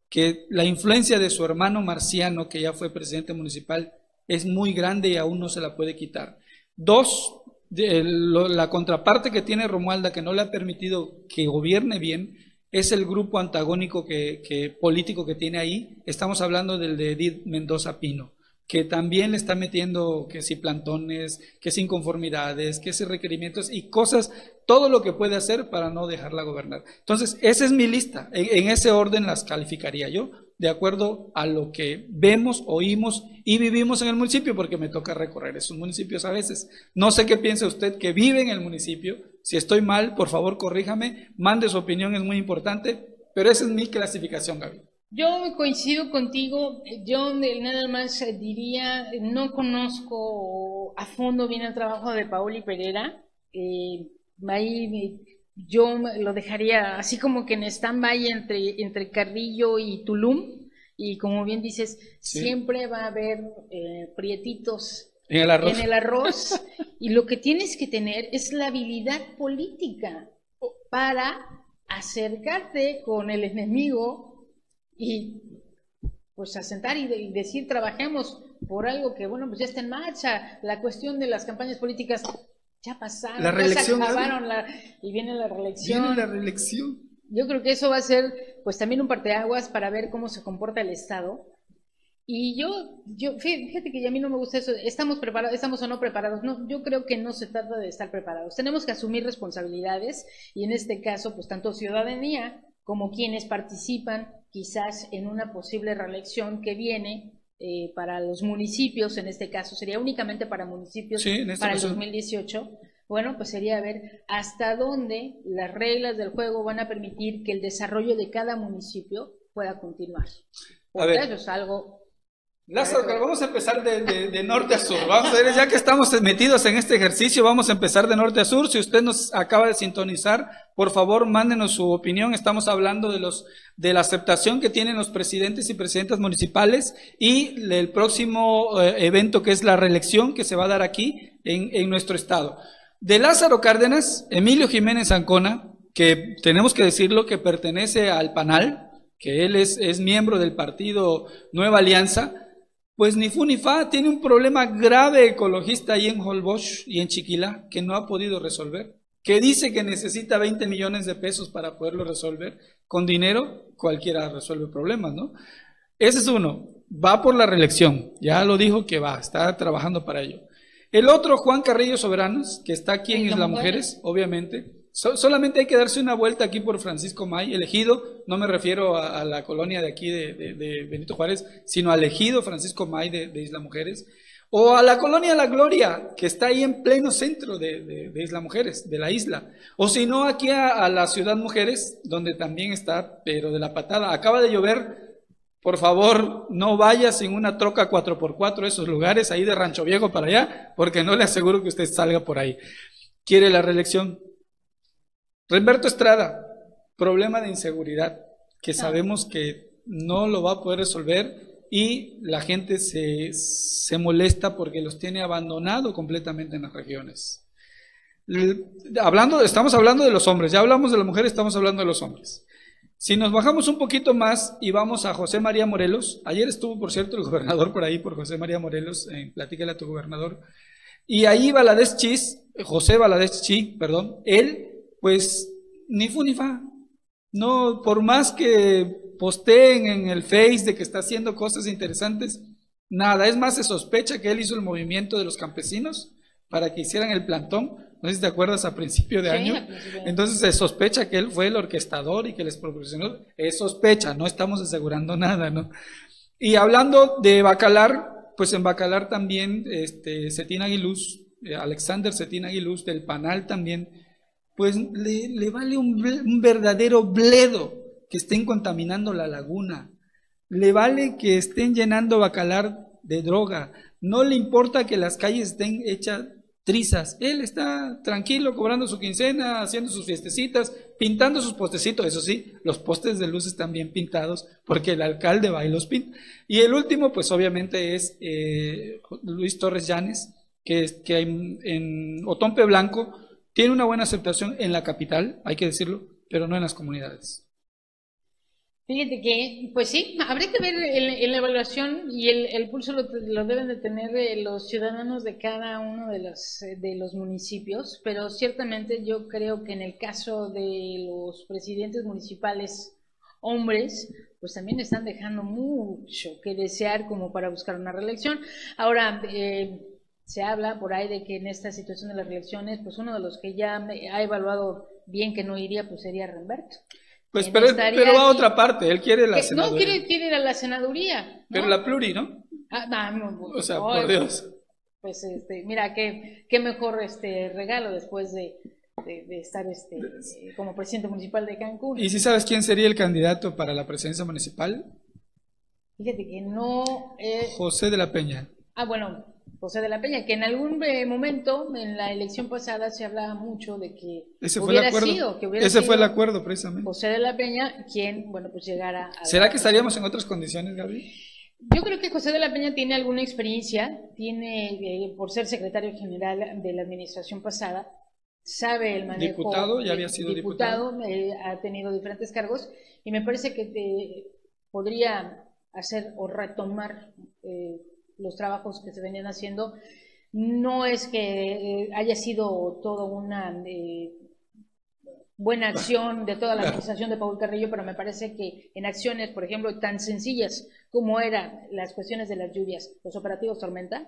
que la influencia de su hermano Marciano, que ya fue presidente municipal, es muy grande y aún no se la puede quitar. Dos, la contraparte que tiene Romualda, que no le ha permitido que gobierne bien, es el grupo antagónico que, político que tiene ahí. Estamos hablando del de Edith Mendoza Pino, que también le está metiendo que si plantones, que si inconformidades, que si requerimientos y cosas, todo lo que puede hacer para no dejarla gobernar. Entonces, esa es mi lista. en ese orden las calificaría yo de acuerdo a lo que vemos, oímos y vivimos en el municipio, porque me toca recorrer esos municipios a veces. No sé qué piensa usted que vive en el municipio. Si estoy mal, por favor, corríjame, mande su opinión, es muy importante, pero esa es mi clasificación, Gaby. Yo coincido contigo, yo nada más diría, no conozco a fondo bien el trabajo de Paoli Pereira, eh, ahí yo lo dejaría así como que en stand-by entre, entre Carrillo y Tulum. Y como bien dices, siempre va a haber eh, prietitos en el arroz. En el arroz. y lo que tienes que tener es la habilidad política para acercarte con el enemigo y pues asentar y, decir trabajemos por algo que bueno pues ya está en marcha la cuestión de las campañas políticas ya pasaron, la reelección, y viene la reelección. Viene la reelección. Yo creo que eso va a ser pues también un parteaguas para ver cómo se comporta el Estado. Y yo, yo, fíjate que a mí no me gusta eso, estamos preparados, estamos o no preparados. No, yo creo que no se trata de estar preparados. Tenemos que asumir responsabilidades y en este caso, pues tanto ciudadanía como quienes participan quizás en una posible reelección que viene, eh, para los municipios, en este caso sería únicamente para municipios este para el 2018, bueno, pues sería ver hasta dónde las reglas del juego van a permitir que el desarrollo de cada municipio pueda continuar. Porque eso es algo Lázaro, vamos a empezar de, norte a sur. Vamos a ver, ya que estamos metidos en este ejercicio, vamos a empezar de norte a sur. Si usted nos acaba de sintonizar, por favor, mándenos su opinión. Estamos hablando de los de la aceptación que tienen los presidentes y presidentas municipales y el próximo eh, evento que es la reelección que se va a dar aquí en, en nuestro estado. De Lázaro Cárdenas, Emilio Jiménez Ancona, que tenemos que decirlo que pertenece al PANAL, que él es, es miembro del partido Nueva Alianza, pues ni fu ni fa tiene un problema grave ecologista ahí en Holbox y en Chiquila que no ha podido resolver, que dice que necesita 20 millones de pesos para poderlo resolver. Con dinero cualquiera resuelve problemas, ¿no? Ese es uno, va por la reelección, ya lo dijo que va, está trabajando para ello. El otro, Juan Carrillo Soberanos, que está aquí en Isla Mujeres, obviamente, solamente hay que darse una vuelta aquí por Francisco May, elegido, no me refiero a, la colonia de aquí de, Benito Juárez, sino al elegido Francisco May de, Isla Mujeres, o a la colonia La Gloria, que está ahí en pleno centro de, Isla Mujeres, de la isla, o si no aquí a, la Ciudad Mujeres, donde también está, pero de la patada, acaba de llover, por favor, no vaya sin una troca 4x4 a esos lugares, ahí de Rancho Viejo para allá, porque no le aseguro que usted salga por ahí. ¿Quiere la reelección? Remberto Estrada, problema de inseguridad, que ah. sabemos que no lo va a poder resolver y la gente se, molesta porque los tiene abandonado completamente en las regiones. Hablando, estamos hablando de los hombres, ya hablamos de las mujeres, estamos hablando de los hombres. Si nos bajamos un poquito más y vamos a José María Morelos, ayer estuvo, por cierto, el gobernador por ahí, por José María Morelos, en Platícale a tu gobernador, y ahí Valadez Chis José Valadez, sí, perdón, él, pues, ni fu ni fa. No, por más que posteen en el Face de que está haciendo cosas interesantes, nada. Es más, se sospecha que él hizo el movimiento de los campesinos para que hicieran el plantón. No sé si te acuerdas a principio de año. Entonces se sospecha que él fue el orquestador y que les proporcionó. Es sospecha, no estamos asegurando nada, ¿no? Y hablando de Bacalar, pues en Bacalar también, este, Cetina Aguiluz, eh, Alexander Cetina Aguiluz del Panal también, pues le, vale un, verdadero bledo que estén contaminando la laguna. Le vale que estén llenando Bacalar de droga. No le importa que las calles estén hechas trizas. Él está tranquilo, cobrando su quincena, haciendo sus fiestecitas, pintando sus postecitos. Eso sí, los postes de luz están bien pintados porque el alcalde va y los pinta. Y el último, pues obviamente es eh, Luis Torres Llanes, que, que en Otompe Blanco tiene una buena aceptación en la capital, hay que decirlo, pero no en las comunidades. Fíjate que, pues sí, habría que ver en, la evaluación y el, pulso lo, deben de tener eh, los ciudadanos de cada uno de los, eh, de los municipios, pero ciertamente yo creo que en el caso de los presidentes municipales hombres, pues también están dejando mucho que desear como para buscar una reelección. Ahora, eh, se habla por ahí de que en esta situación de las reelecciones, pues uno de los que ya ha evaluado bien que no iría, pues sería Remberto. Pues, pero, pero va a otra parte, él quiere la senaduría. No quiere, quiere ir a la senaduría. Pero la pluri, ¿no? Ah, no, o sea, por Dios. Pues, este, mira, qué, qué mejor este regalo después de, de, estar este, como presidente municipal de Cancún. ¿Y si sabes quién sería el candidato para la presidencia municipal? Fíjate que no... es José de la Peña. Ah, bueno, José de la Peña, que en algún eh, momento en la elección pasada se hablaba mucho de que ese fue el acuerdo. ese fue el acuerdo precisamente. José de la Peña, quien, bueno, pues llegara a... ¿Será que estaríamos en otras condiciones, Gaby? Yo creo que José de la Peña tiene alguna experiencia, tiene, eh, por ser secretario general de la administración pasada, sabe el manejo. Diputado, ya había sido diputado. diputado. Eh, ha tenido diferentes cargos y me parece que podría hacer o retomar los trabajos que se venían haciendo. No es que eh, haya sido todo una eh, buena acción de toda la administración de Paul Carrillo, pero me parece que en acciones, por ejemplo, tan sencillas como eran las cuestiones de las lluvias, los operativos Tormenta,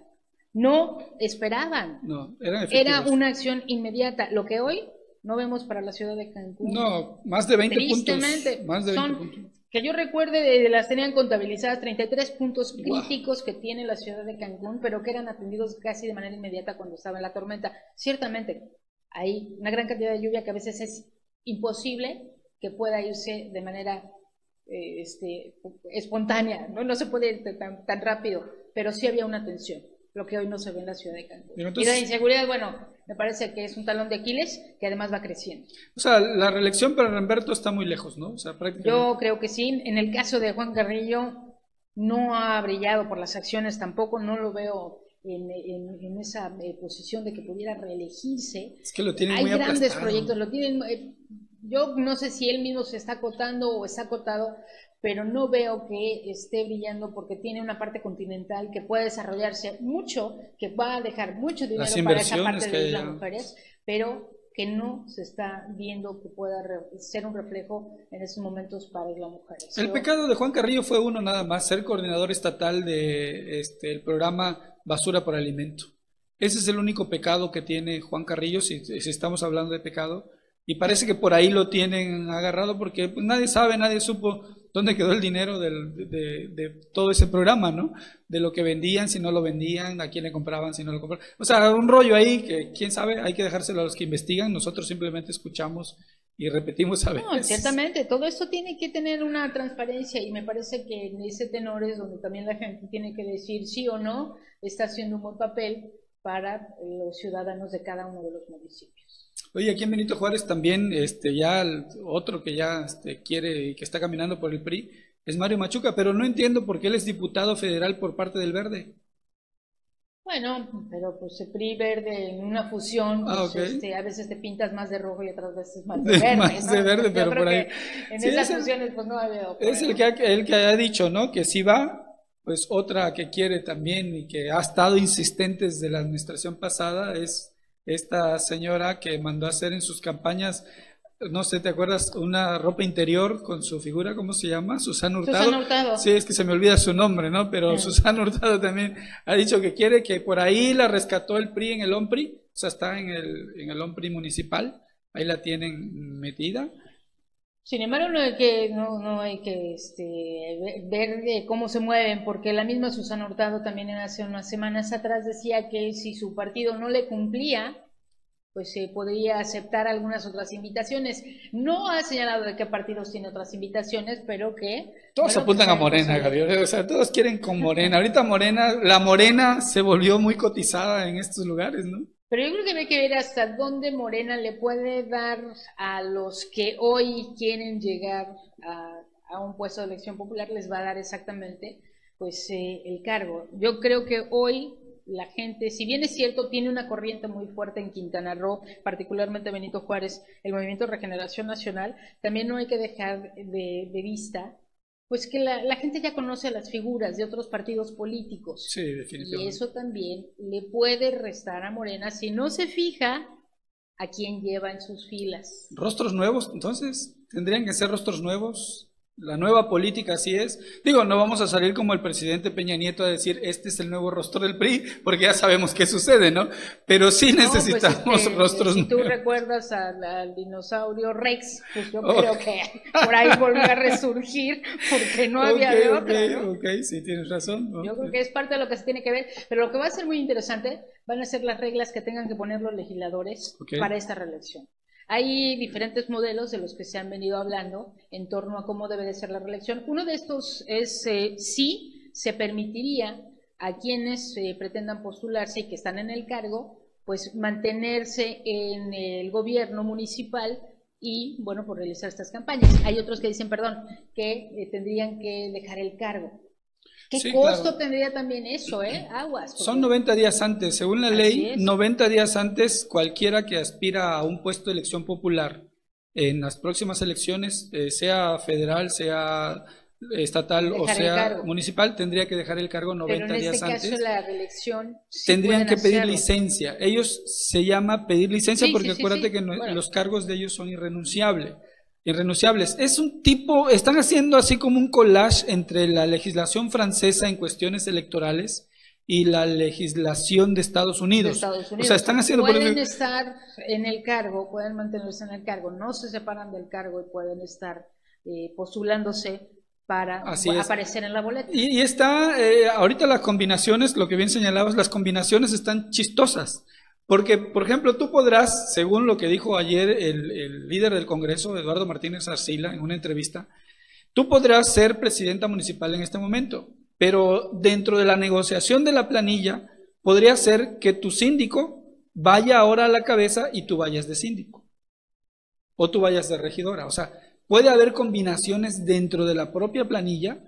no esperaban. No, Era una acción inmediata. Lo que hoy no vemos para la ciudad de Cancún. No, más de 20 puntos. Más de 20 puntos que yo recuerde, las tenían contabilizadas 33 puntos críticos que tiene la ciudad de Cancún, pero que eran atendidos casi de manera inmediata cuando estaba en la tormenta. Ciertamente, hay una gran cantidad de lluvia que a veces es imposible que pueda irse de manera eh, este, espontánea, ¿no? no se puede ir tan, tan rápido, pero sí había una tensión lo que hoy no se ve en la ciudad de Cancún. y la inseguridad, bueno, me parece que es un talón de Aquiles que además va creciendo. O sea, la reelección para Remberto está muy lejos, ¿no? O sea, prácticamente... Yo creo que sí. En el caso de Juan Carrillo, no ha brillado por las acciones tampoco, no lo veo en, en, esa eh, posición de que pudiera reelegirse. Es que lo tienen Hay muy grandes proyectos, lo tienen... Eh, yo no sé si él mismo se está acotando o está acotado, pero no veo que esté brillando porque tiene una parte continental que puede desarrollarse mucho, que va a dejar mucho dinero para esa parte de las mujeres, pero que no se está viendo que pueda ser un reflejo en estos momentos para las mujeres. El pecado de Juan Carrillo fue uno nada más, ser coordinador estatal de este, el programa Basura por Alimento. Ese es el único pecado que tiene Juan Carrillo, si, si estamos hablando de pecado, y parece que por ahí lo tienen agarrado porque pues, nadie sabe, nadie supo dónde quedó el dinero de, todo ese programa, ¿no? De lo que vendían, si no lo vendían, a quién le compraban, si no lo compraban. O sea, un rollo ahí que, quién sabe, hay que dejárselo a los que investigan, nosotros simplemente escuchamos y repetimos a veces. No, ciertamente, todo esto tiene que tener una transparencia y me parece que en ese tenor es donde también la gente tiene que decir sí o no está haciendo un buen papel para los ciudadanos de cada uno de los municipios. Oye, aquí en Benito Juárez también, este, ya otro que ya este, quiere y que está caminando por el PRI es Mario Machuca, pero no entiendo por qué él es diputado federal por parte del Verde. Bueno, pero pues el PRI verde en una fusión, ah, pues, este, a veces te pintas más de rojo y otras veces más de verde. más de verde, pero por ahí. En esas fusiones, pues no ha habido. Es el que, ha, el que ha dicho, ¿no? Que si va, pues otra que quiere también y que ha estado insistente desde la administración pasada es esta señora que mandó a hacer en sus campañas no sé, ¿te acuerdas? Una ropa interior con su figura, ¿cómo se llama? Susana Hurtado. Susana Hurtado. Sí, es que se me olvida su nombre, ¿no? Pero Susana Hurtado también ha dicho que quiere que por ahí la rescató el PRI en el OMPRI, o sea, está en el, en el OMPRI municipal, ahí la tienen metida. Sin embargo, no hay que, no, no hay que este, ver cómo se mueven, porque la misma Susana Hurtado también hace unas semanas atrás decía que si su partido no le cumplía, pues se podría aceptar algunas otras invitaciones. No ha señalado de qué partidos tiene otras invitaciones, pero que... Todos apuntan pues, a Morena, Gabriel. O sea, todos quieren con Morena. Ahorita Morena, la Morena se volvió muy cotizada en estos lugares, ¿no? Pero yo creo que hay que ver hasta dónde Morena le puede dar a los que hoy quieren llegar a, un puesto de elección popular, les va a dar exactamente pues eh, el cargo. Yo creo que hoy la gente, si bien es cierto, tiene una corriente muy fuerte en Quintana Roo, particularmente Benito Juárez, el Movimiento de Regeneración Nacional, también no hay que dejar de, vista pues que la, gente ya conoce las figuras de otros partidos políticos. Sí, definitivamente. Y eso también le puede restar a Morena si no se fija a quién lleva en sus filas. ¿Rostros nuevos? Entonces, ¿tendrían que ser rostros nuevos? La nueva política así es. Digo, no vamos a salir como el presidente Peña Nieto a decir, este es el nuevo rostro del PRI, porque ya sabemos qué sucede, ¿no? Pero sí pues necesitamos rostros si tú recuerdas al, dinosaurio Rex, pues yo creo que por ahí volvió a resurgir, porque no había de otro. Ok, sí, tienes razón. Yo creo que es parte de lo que se tiene que ver, pero lo que va a ser muy interesante van a ser las reglas que tengan que poner los legisladores para esta reelección. Hay diferentes modelos de los que se han venido hablando en torno a cómo debe de ser la reelección. Uno de estos es eh, si se permitiría a quienes eh, pretendan postularse y que están en el cargo, pues mantenerse en el gobierno municipal y, bueno, por realizar estas campañas. Hay otros que dicen, perdón, que eh, tendrían que dejar el cargo. ¿Qué costo tendría también eso, eh? Aguas. Son 90 días antes. Según la ley, 90 días antes, cualquiera que aspira a un puesto de elección popular en las próximas elecciones, eh, sea federal, sea estatal o sea municipal, tendría que dejar el cargo 90 Pero en días este antes. Caso, la reelección tendrían que pedir licencia. Ellos se llama pedir licencia porque acuérdate que los cargos de ellos son irrenunciables irrenunciables. Es un tipo, están haciendo así como un collage entre la legislación francesa en cuestiones electorales y la legislación de Estados Unidos. O sea, están haciendo... Pueden estar en el cargo, pueden mantenerse en el cargo, no se separan del cargo y pueden estar eh, postulándose para aparecer en la boleta. Y, está, eh, ahorita las combinaciones, lo que bien señalabas, las combinaciones están chistosas. Porque, por ejemplo, tú podrás, según lo que dijo ayer el, líder del Congreso, Eduardo Martínez Arcila, en una entrevista, tú podrás ser presidenta municipal en este momento, pero dentro de la negociación de la planilla, podría ser que tu síndico vaya ahora a la cabeza y tú vayas de síndico. O tú vayas de regidora. O sea, puede haber combinaciones dentro de la propia planilla.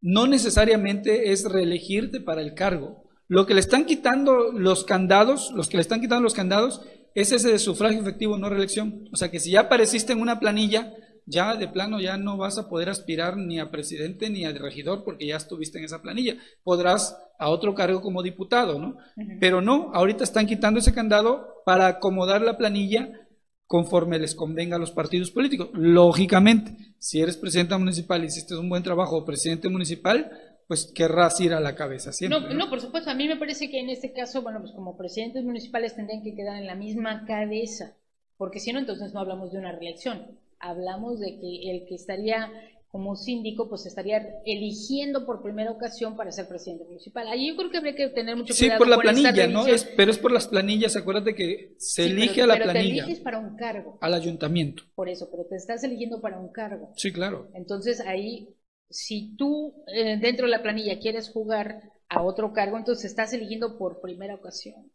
No necesariamente es reelegirte para el cargo. Lo que le están quitando los candados, los que le están quitando los candados, es ese de sufragio efectivo, no reelección. O sea que si ya apareciste en una planilla, ya de plano ya no vas a poder aspirar ni a presidente ni a regidor porque ya estuviste en esa planilla. Podrás a otro cargo como diputado, ¿no? Pero no, ahorita están quitando ese candado para acomodar la planilla conforme les convenga a los partidos políticos. Lógicamente, si eres presidente municipal y hiciste un buen trabajo, presidente municipal, pues querrás ir a la cabeza siempre. No, no, por supuesto, a mí me parece que en este caso, bueno, pues como presidentes municipales tendrían que quedar en la misma cabeza, porque si no, entonces no hablamos de una reelección, hablamos de que el que estaría como síndico, pues estaría eligiendo por primera ocasión para ser presidente municipal. Ahí yo creo que habría que tener mucho cuidado. Sí, por la planilla, ¿no? pero es por las planillas, acuérdate que se elige a la planilla. Pero te eliges para un cargo. Al ayuntamiento. Por eso, pero te estás eligiendo para un cargo. Sí, claro. Entonces ahí si tú eh, dentro de la planilla quieres jugar a otro cargo, entonces estás eligiendo por primera ocasión.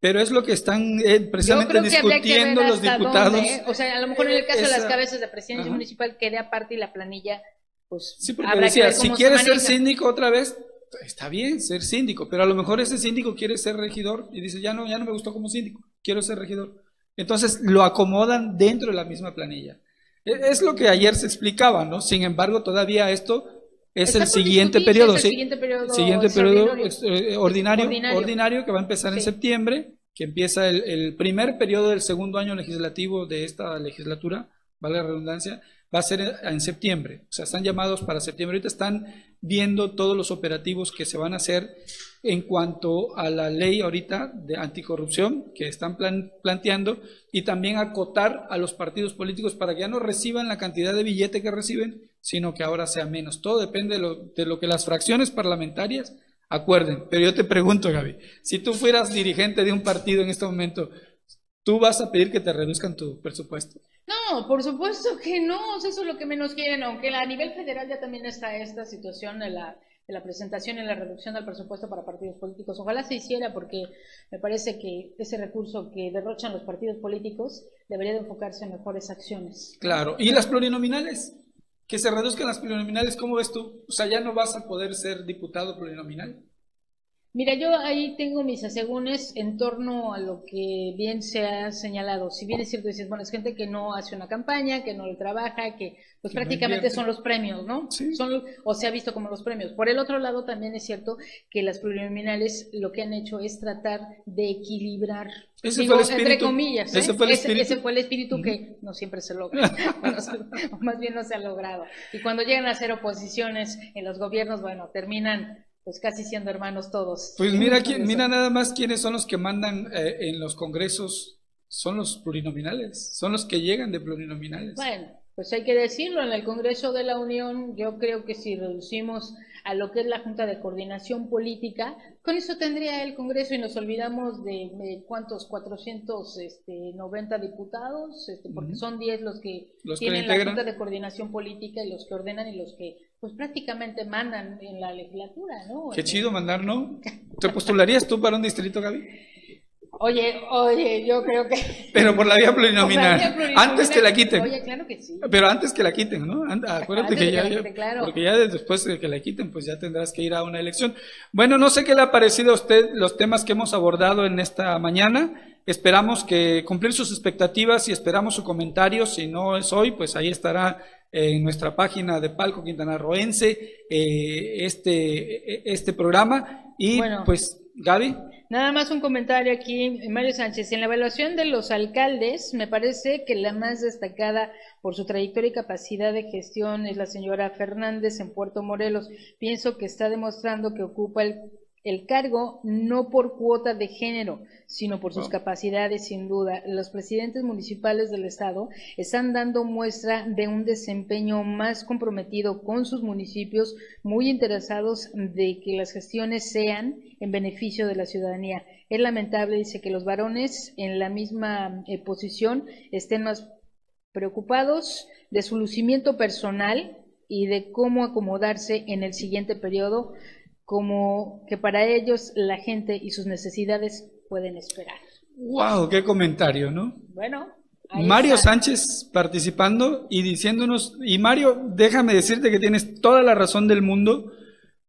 Pero es lo que están eh, precisamente discutiendo los diputados. o sea, a lo mejor en el caso de las cabezas de presidencia municipal quede aparte y la planilla, pues. Sí, porque decía, si quieres ser síndico otra vez, está bien ser síndico, pero a lo mejor ese síndico quiere ser regidor y dice, ya no, ya no me gustó como síndico, quiero ser regidor. Entonces lo acomodan dentro de la misma planilla. E, es lo que ayer se explicaba, ¿no? Sin embargo, todavía esto es el siguiente periodo, ¿sí? Siguiente periodo, siguiente periodo eh, ordinario, ordinario, que va a empezar en septiembre. que empieza el, primer periodo del segundo año legislativo de esta legislatura, vale la redundancia, va a ser en septiembre. O sea, están llamados para septiembre. Ahorita están viendo todos los operativos que se van a hacer en cuanto a la ley ahorita de anticorrupción que están planteando y también acotar a los partidos políticos para que ya no reciban la cantidad de billete que reciben, sino que ahora sea menos. Todo depende de lo, de lo que las fracciones parlamentarias acuerden. Pero yo te pregunto, Gaby, si tú fueras dirigente de un partido en este momento, ¿tú vas a pedir que te reduzcan tu presupuesto? No, por supuesto que no, eso es lo que menos quieren, aunque a nivel federal ya también está esta situación de la, de la presentación y la reducción del presupuesto para partidos políticos. Ojalá se hiciera porque me parece que ese recurso que derrochan los partidos políticos debería de enfocarse en mejores acciones. Claro, ¿y las plurinominales? Que se reduzcan las plurinominales, ¿cómo ves tú? O sea, ya no vas a poder ser diputado plurinominal. Mira, yo ahí tengo mis asegúnes en torno a lo que bien se ha señalado. Si bien es cierto, dices, bueno, es gente que no hace una campaña, que no le trabaja, que pues prácticamente son los premios, ¿no? Sí. Son, o se ha visto como los premios. Por el otro lado, también es cierto que las pluriminales lo que han hecho es tratar de equilibrar. Ese fue el espíritu. Entre comillas. Ese, fue el espíritu. Ese, fue el espíritu que no siempre se logra. más bien no se ha logrado. Y cuando llegan a hacer oposiciones en los gobiernos, bueno, terminan pues casi siendo hermanos todos. Pues mira, mira nada más quiénes son los que mandan eh, en los congresos, son los plurinominales, son los que llegan de plurinominales. Bueno, pues hay que decirlo, en el Congreso de la Unión yo creo que si reducimos a lo que es la Junta de Coordinación Política, con eso tendría el Congreso y nos olvidamos de, cuántos, 490 este, diputados, este, porque son 10 los que tienen la Junta de Coordinación Política y los que ordenan y los que pues prácticamente mandan en la legislatura, ¿no? Qué chido mandar, ¿no? ¿Te postularías tú para un distrito, Gaby? Oye, oye, yo creo que... Pero por la vía plurinominal. Antes que la quiten. Oye, claro que sí. Pero antes que la quiten, ¿no? Acuérdate que, ya... Porque ya después de que la quiten, pues ya tendrás que ir a una elección. Bueno, no sé qué le ha parecido a usted los temas que hemos abordado en esta mañana. Esperamos que cumplir sus expectativas y esperamos su comentario. Si no es hoy, pues ahí estará en nuestra página de Palco Quintana Roense eh, este, este programa. Y pues, Gaby. Nada más un comentario aquí, Mario Sánchez. En la evaluación de los alcaldes, me parece que la más destacada por su trayectoria y capacidad de gestión es la señora Fernández en Puerto Morelos. Pienso que está demostrando que ocupa el el cargo no por cuota de género, sino por sus capacidades, sin duda. Los presidentes municipales del Estado están dando muestra de un desempeño más comprometido con sus municipios, muy interesados de que las gestiones sean en beneficio de la ciudadanía. Es lamentable, dice, que los varones en la misma eh, posición estén más preocupados de su lucimiento personal y de cómo acomodarse en el siguiente periodo como que para ellos la gente y sus necesidades pueden esperar. ¡Wow! ¡Qué comentario, ¿no? Bueno. Mario Sánchez participando y diciéndonos, y Mario, déjame decirte que tienes toda la razón del mundo.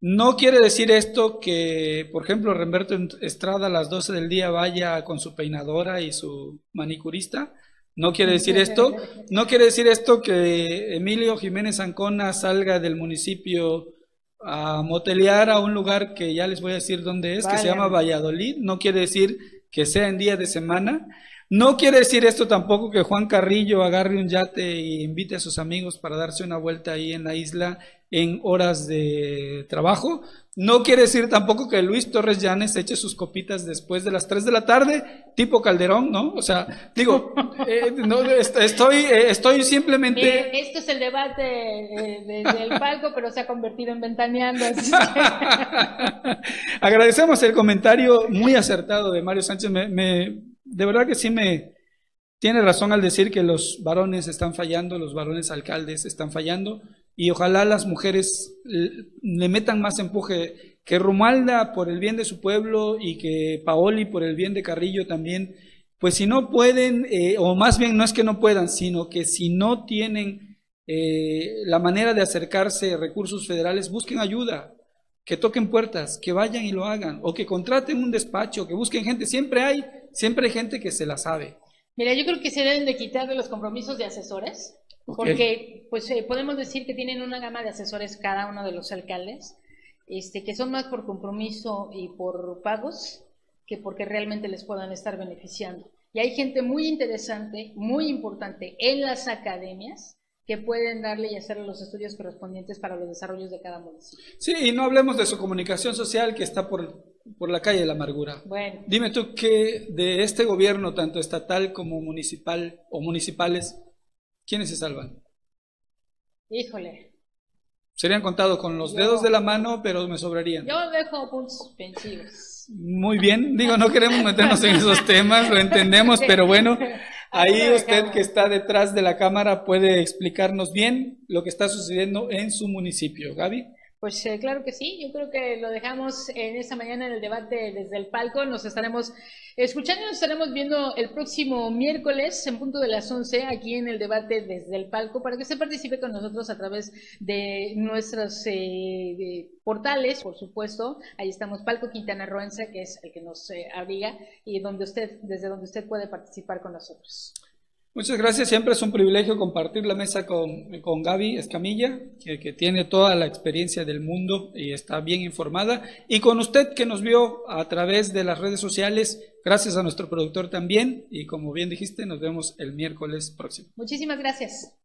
No quiere decir esto que, por ejemplo, Remberto Estrada a las 12 del día vaya con su peinadora y su manicurista. No quiere decir esto. No quiere decir esto que Emilio Jiménez Ancona salga del municipio a motelear a un lugar que ya les voy a decir dónde es, que se llama Valladolid. No quiere decir que sea en día de semana. No quiere decir esto tampoco que Juan Carrillo agarre un yate e invite a sus amigos para darse una vuelta ahí en la isla en horas de trabajo. No quiere decir tampoco que Luis Torres Llanes eche sus copitas después de las 3 de la tarde, tipo Calderón, ¿no? O sea, digo, eh, no, estoy, eh, estoy simplemente... esto es el debate eh, del palco, pero se ha convertido en ventaneando. Agradecemos el comentario muy acertado de Mario Sánchez. Me, me, de verdad que sí me tiene razón al decir que los varones están fallando, los varones alcaldes están fallando y ojalá las mujeres le metan más empuje, que Romualda por el bien de su pueblo y que Paoli por el bien de Carrillo también, pues si no pueden, eh, o más bien no es que no puedan, sino que si no tienen eh, la manera de acercarse a recursos federales, busquen ayuda, que toquen puertas, que vayan y lo hagan, o que contraten un despacho, que busquen gente, siempre hay, siempre hay gente que se la sabe. Mira, yo creo que se deben de quitar de los compromisos de asesores porque pues eh, podemos decir que tienen una gama de asesores cada uno de los alcaldes, este, que son más por compromiso y por pagos que porque realmente les puedan estar beneficiando. Y hay gente muy interesante, muy importante en las academias que pueden darle y hacer los estudios correspondientes para los desarrollos de cada municipio. Sí, y no hablemos de su comunicación social que está por, por la calle de la amargura. Bueno. Dime tú que de este gobierno, tanto estatal como municipal o municipales, ¿quiénes se salvan? Híjole. Serían contados con los dedos de la mano, pero me sobrarían. Yo dejo puntos suspensivos. Muy bien, digo, no queremos meternos en esos temas, lo entendemos, pero bueno, Ahí usted que está detrás de la cámara puede explicarnos bien lo que está sucediendo en su municipio. Gaby. Pues eh, claro que sí, yo creo que lo dejamos en esta mañana en el debate desde el palco. Nos estaremos escuchando y nos estaremos viendo el próximo miércoles en punto de las 11 aquí en el debate desde el palco para que se participe con nosotros a través de nuestros eh, portales, por supuesto. Ahí estamos Palco Quintana Roense, que es el que nos eh, abriga y donde usted, desde donde usted puede participar con nosotros. Muchas gracias, siempre es un privilegio compartir la mesa con, con Gaby Escamilla, que, que, tiene toda la experiencia del mundo y está bien informada, y con usted que nos vio a través de las redes sociales, gracias a nuestro productor también, y como bien dijiste, nos vemos el miércoles próximo. Muchísimas gracias.